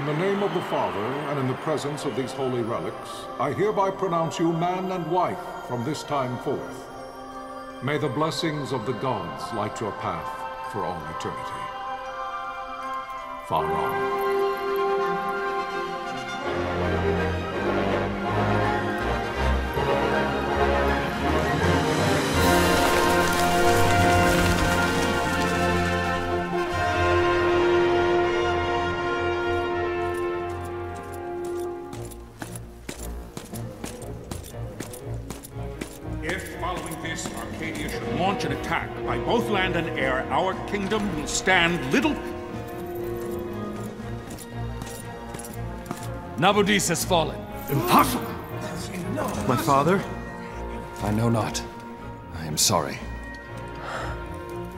In the name of the Father, and in the presence of these holy relics, I hereby pronounce you man and wife from this time forth. May the blessings of the gods light your path for all eternity. Faram. Kingdom will stand little. Nabudis has fallen. Impossible! My father? I know not. I am sorry.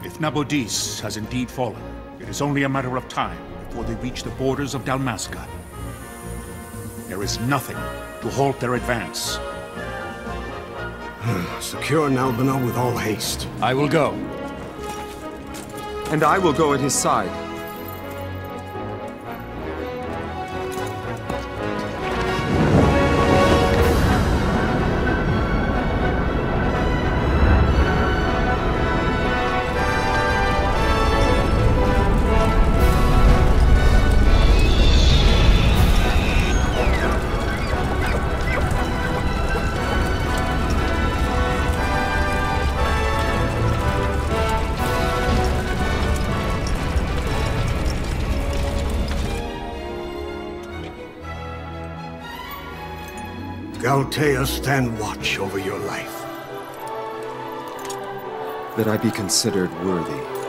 If Nabudis has indeed fallen, it is only a matter of time before they reach the borders of Dalmasca. There is nothing to halt their advance. Secure Nalbina with all haste. I will go. And I will go at his side. Galtea, stand watch over your life. That I be considered worthy.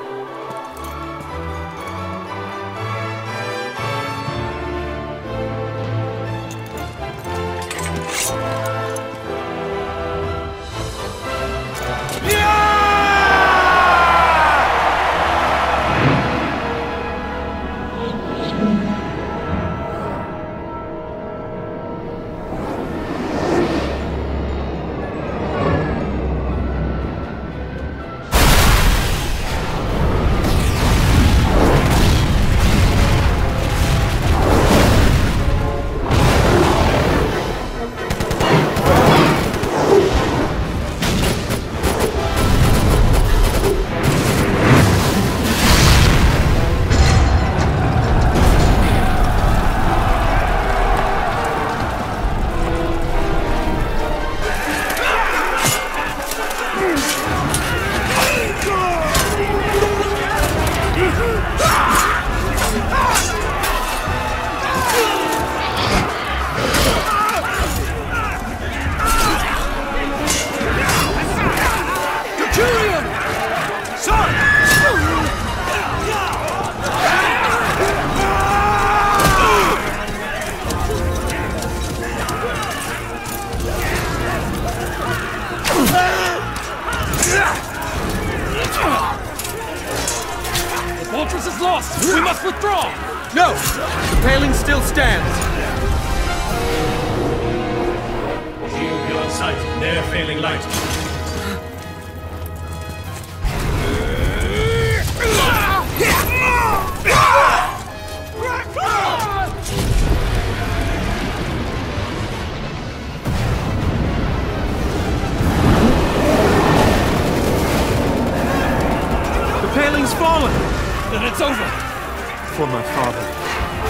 For my father.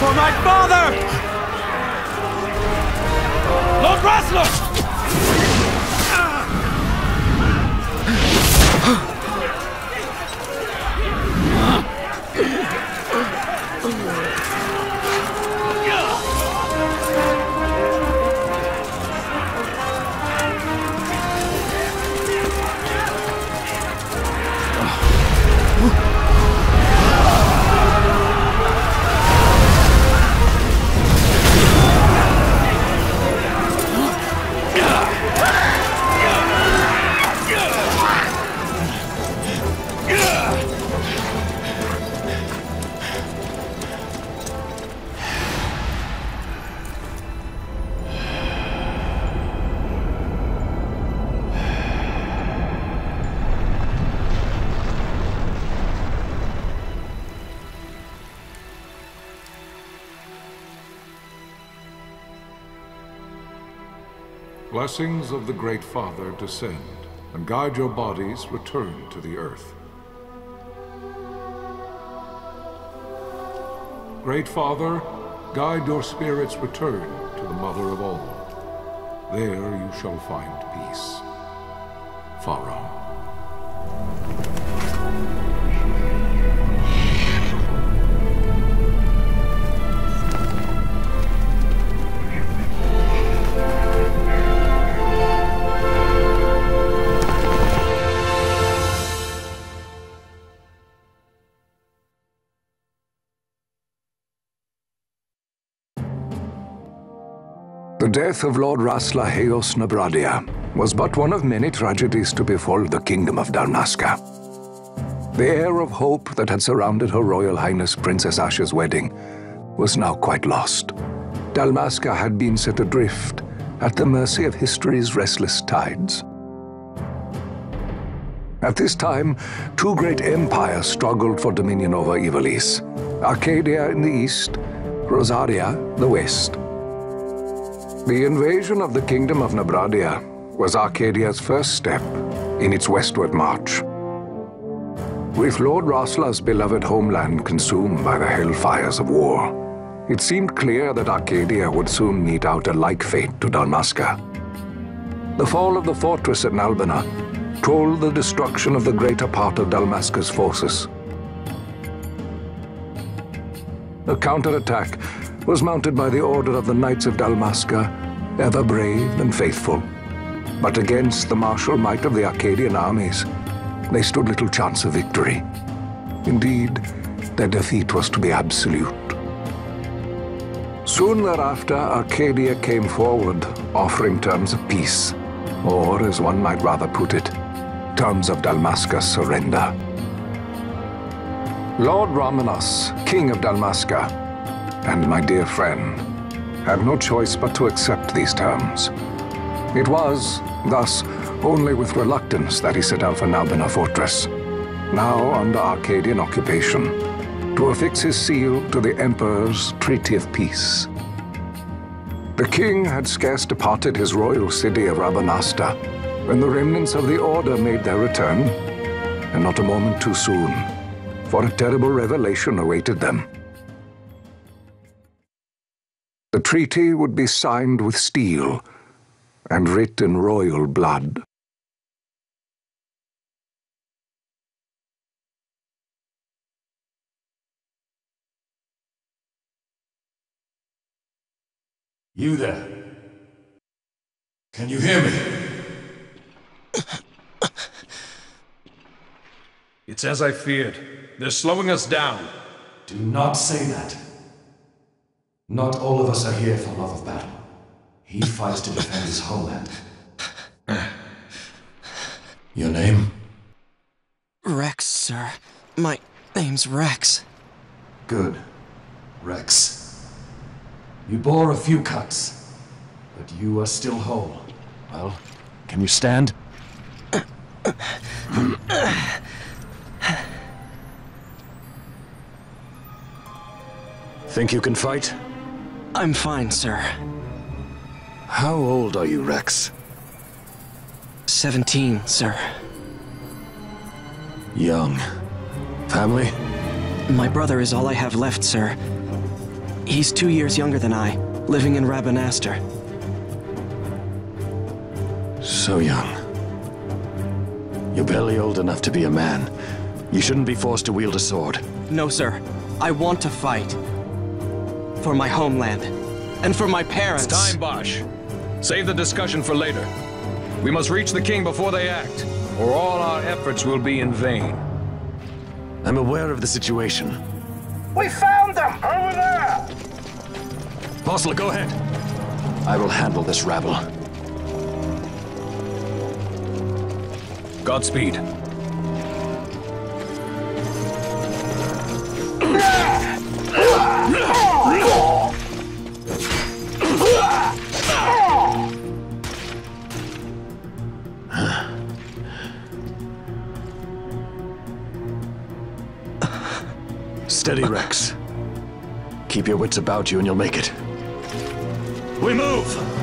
For my father! Lord Rasler! Blessings of the Great Father descend, and guide your bodies return to the earth. Great Father, guide your spirits return to the Mother of all. There you shall find peace. Pharaoh. Death of Lord Rasler Heios Nabradia was but one of many tragedies to befall the kingdom of Dalmasca. The air of hope that had surrounded Her Royal Highness Princess Ashe's wedding was now quite lost. Dalmasca had been set adrift at the mercy of history's restless tides. At this time, two great empires struggled for dominion over Ivalice. Archadia in the east, Rozarria the west. The invasion of the Kingdom of Nabradia was Archadia's first step in its westward march. With Lord Rasler's beloved homeland consumed by the hellfires of war, it seemed clear that Archadia would soon mete out a like fate to Dalmasca. The fall of the fortress at Nalbina told the destruction of the greater part of Dalmasca's forces. A counterattack was mounted by the order of the Knights of Dalmasca, ever brave and faithful. But against the martial might of the Archadian armies, they stood little chance of victory. Indeed, their defeat was to be absolute. Soon thereafter, Archadia came forward, offering terms of peace, or, as one might rather put it, terms of Dalmasca's surrender. Lord Raminas, King of Dalmasca, and my dear friend, had no choice but to accept these terms. It was, thus, only with reluctance that he set out for Nalbina Fortress, now under Archadian occupation, to affix his seal to the Emperor's Treaty of Peace. The king had scarce departed his royal city of Rabanastre when the remnants of the Order made their return, and not a moment too soon, for a terrible revelation awaited them. The treaty would be signed with steel and writ in royal blood. You there? Can you hear me? It's as I feared. They're slowing us down. Do not say that. Not all of us are here for love of battle. He fights to defend his homeland. Your name? Reks, sir. My name's Reks. Good. Reks. You bore a few cuts, but you are still whole. Well, can you stand? Think you can fight? I'm fine, sir. How old are you, Reks? 17, sir. Young. Family? My brother is all I have left, sir. He's two years younger than I, living in Rabanastre. So young. You're barely old enough to be a man. You shouldn't be forced to wield a sword. No, sir. I want to fight. For my homeland. And for my parents. It's time, Basch. Save the discussion for later. We must reach the king before they act, or all our efforts will be in vain. I'm aware of the situation. We found them! Over there! Vossler, go ahead. I will handle this rabble. Godspeed. Steady, Reks. Keep your wits about you and you'll make it. We move!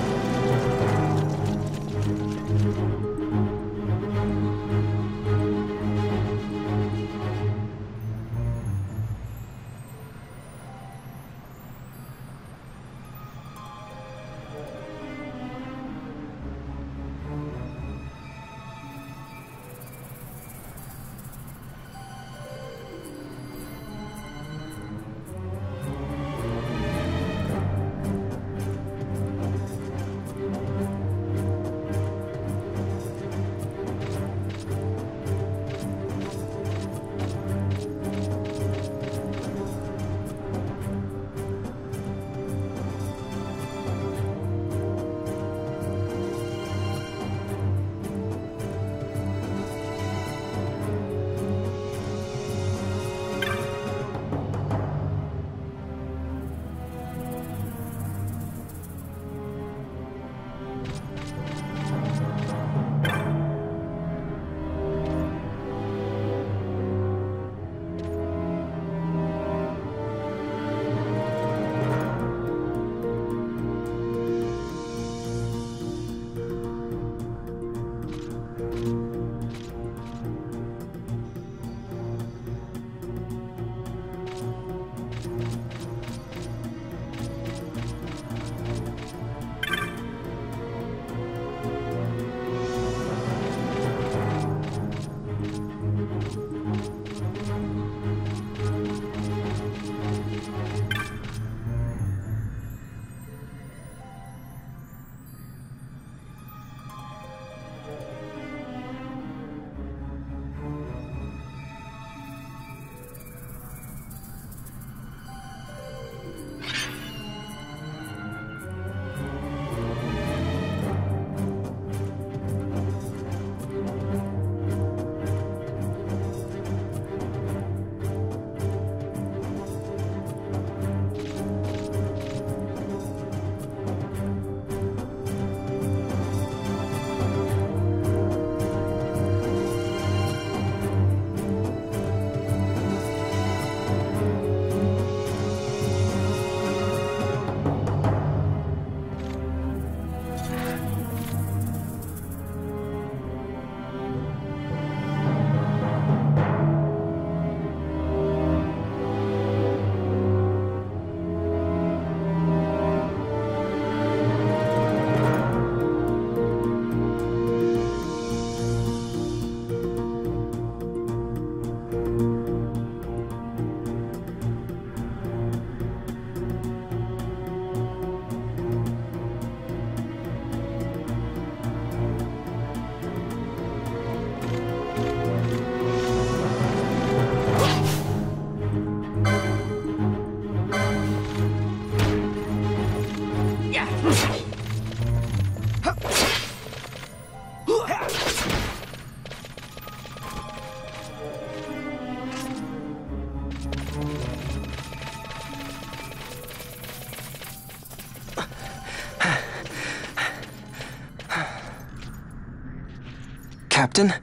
Captain?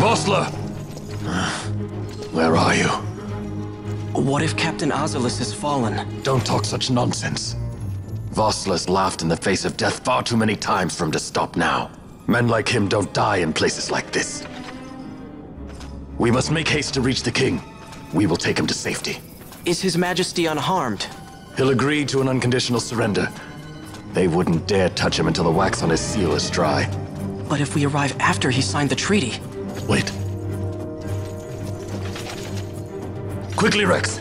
Vossler! Where are you? What if Captain Azelas has fallen? Don't talk such nonsense. Vossler's laughed in the face of death far too many times for him to stop now. Men like him don't die in places like this. We must make haste to reach the king. We will take him to safety. Is His Majesty unharmed? He'll agree to an unconditional surrender. They wouldn't dare touch him until the wax on his seal is dry. But if we arrive after he signed the treaty? Wait. Quickly, Reks.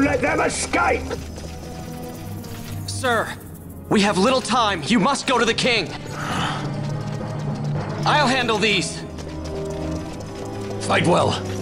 Don't let them escape! Sir, we have little time. You must go to the king. I'll handle these. Fight well.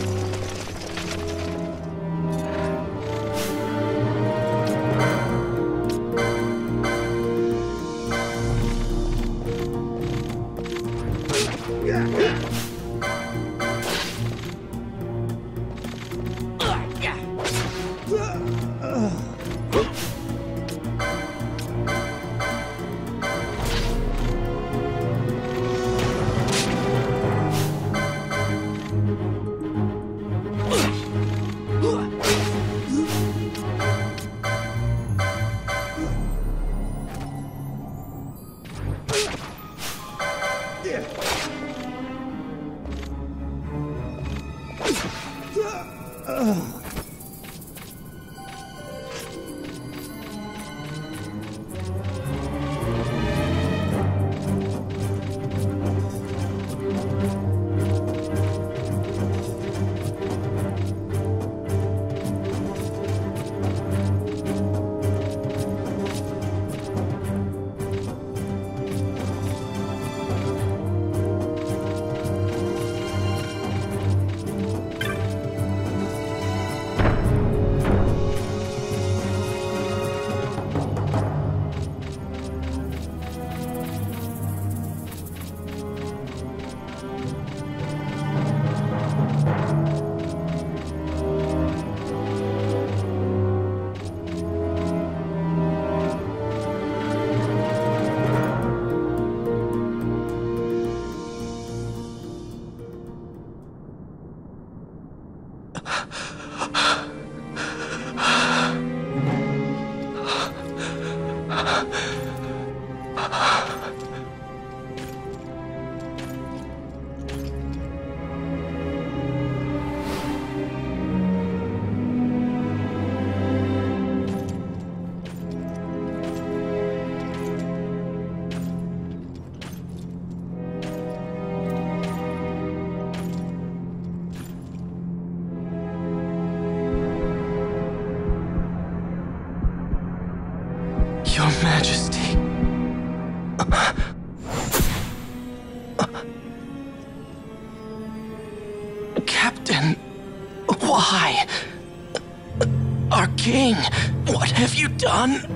Have you done?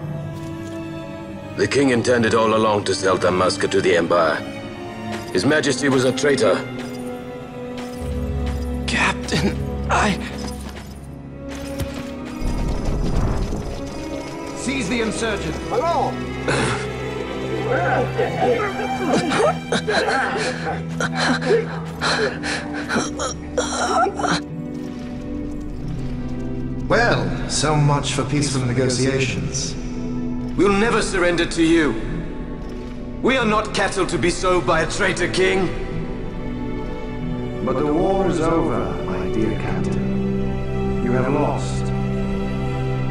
The king intended all along to sell Dalmasca to the Empire. His Majesty was a traitor. Captain, I. Seize the insurgent. Hello! Well, so much for peaceful negotiations. We'll never surrender to you. We are not cattle to be sold by a traitor king. But the war is over, my dear captain. You have lost.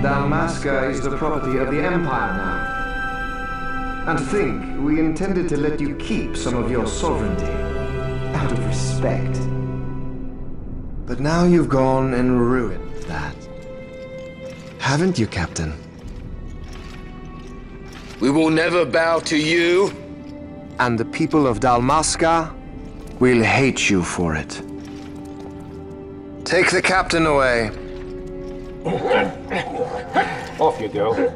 Dalmasca is the property of the Empire now. And think, we intended to let you keep some of your sovereignty, out of respect. But now you've gone and ruined that. Haven't you, Captain? We will never bow to you. And the people of Dalmasca will hate you for it. Take the captain away. Off you go.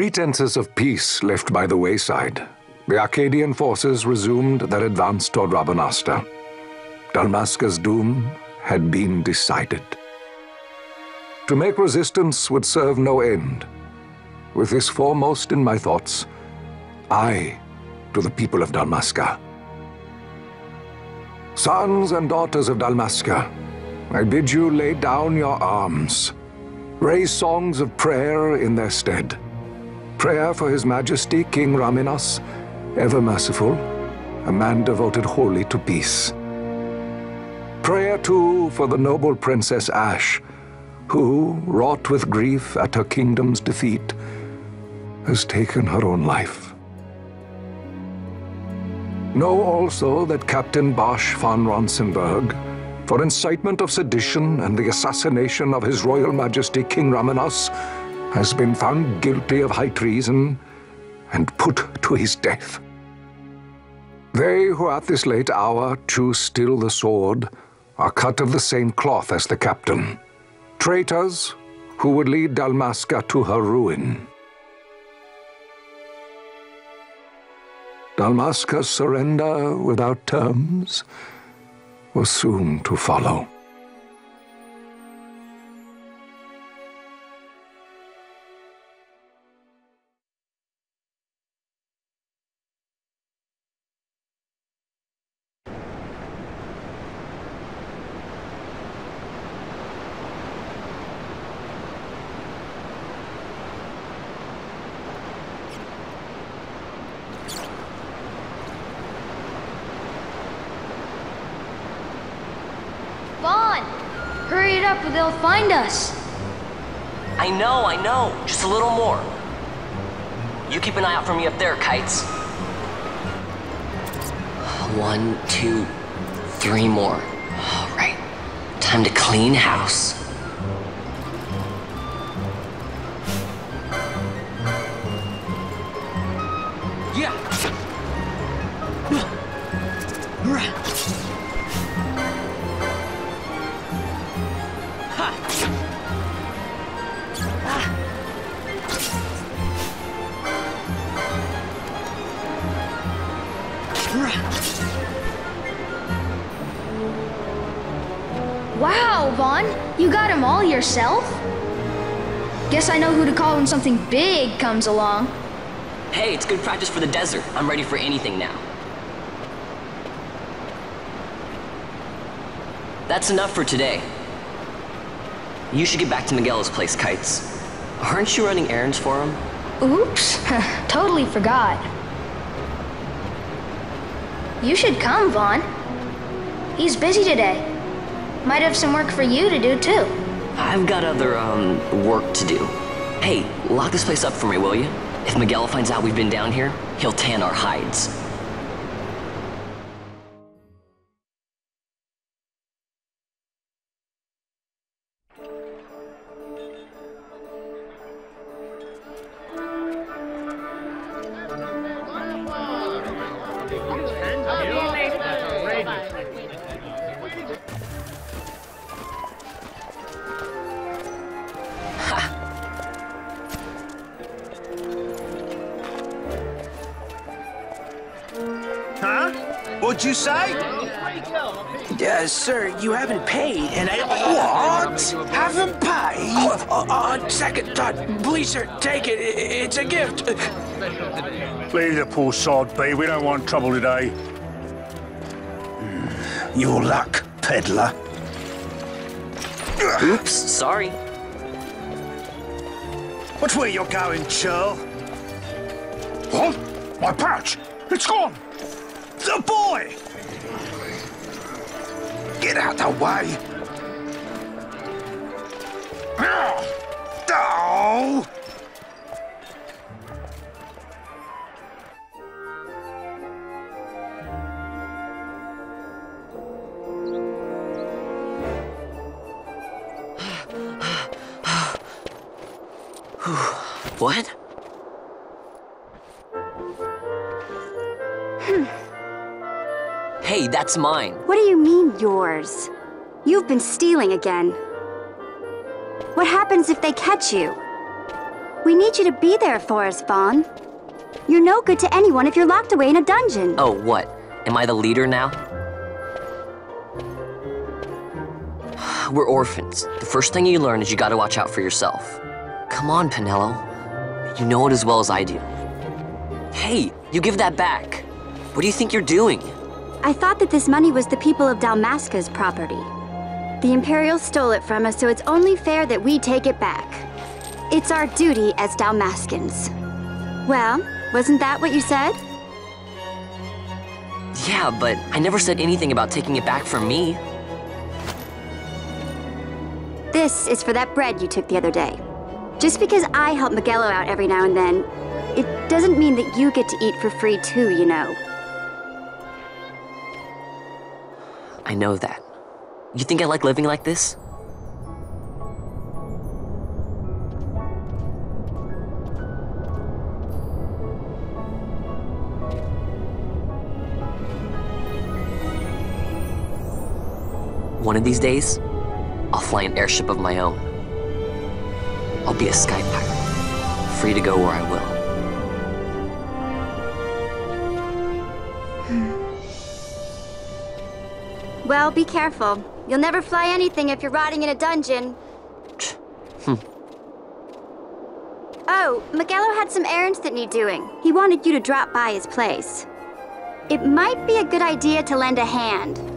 Pretenses of peace left by the wayside, the Archadian forces resumed their advance toward Rabanastre. Dalmasca's doom had been decided. To make resistance would serve no end. With this foremost in my thoughts, I to the people of Dalmasca. Sons and daughters of Dalmasca, I bid you lay down your arms. raise songs of prayer in their stead. Prayer for His Majesty King Raminas, ever merciful, a man devoted wholly to peace. Prayer, too, for the noble Princess Ashe, who, wrought with grief at her kingdom's defeat, has taken her own life. Know also that Captain Basch fon Ronsenburg, for incitement of sedition and the assassination of His Royal Majesty King Raminas, has been found guilty of high treason and put to his death. They who at this late hour choose still the sword are cut of the same cloth as the captain. Traitors who would lead Dalmasca to her ruin. Dalmasca's surrender without terms was soon to follow. Up or they'll find us. I know, I know. Just a little more. You keep an eye out for me up there, Kytes. One, two, three more. All right. Time to clean house. Something big comes along. Hey, it's good practice for the desert. I'm ready for anything now. That's enough for today. You should get back to Miguel's place, Kytes. Aren't you running errands for him? Oops, totally forgot. You should come, Vaan. He's busy today. Might have some work for you to do, too. I've got other, um, work to do. Hey, lock this place up for me, will you? If Miguel finds out we've been down here, he'll tan our hides. Sir, you haven't paid, and I... What? Haven't paid? Uh, on second thought, please, sir, take it. It's a gift. Leave the poor sod be. We don't want trouble today. Hmm. Your luck, peddler. Oops, sorry. Watch where you're going, churl. What? My pouch! It's gone! The boy! Get out of the way! Oh! That's mine. What do you mean, yours? You've been stealing again. What happens if they catch you? We need you to be there for us, Vaan. You're no good to anyone if you're locked away in a dungeon. Oh, what? Am I the leader now? We're orphans. The first thing you learn is you gotta watch out for yourself. Come on, Penelo. You know it as well as I do. Hey, you give that back. What do you think you're doing? I thought that this money was the people of Dalmasca's property. The Imperials stole it from us, so it's only fair that we take it back. It's our duty as Dalmascans. Well, wasn't that what you said? Yeah, but I never said anything about taking it back from me. This is for that bread you took the other day. Just because I help Migelo out every now and then, it doesn't mean that you get to eat for free too, you know. I know that. You think I like living like this? One of these days, I'll fly an airship of my own. I'll be a sky pirate, free to go where I will. Well, be careful. You'll never fly anything if you're rotting in a dungeon. Hmm. Oh, Migelo had some errands that need doing. He wanted you to drop by his place. It might be a good idea to lend a hand.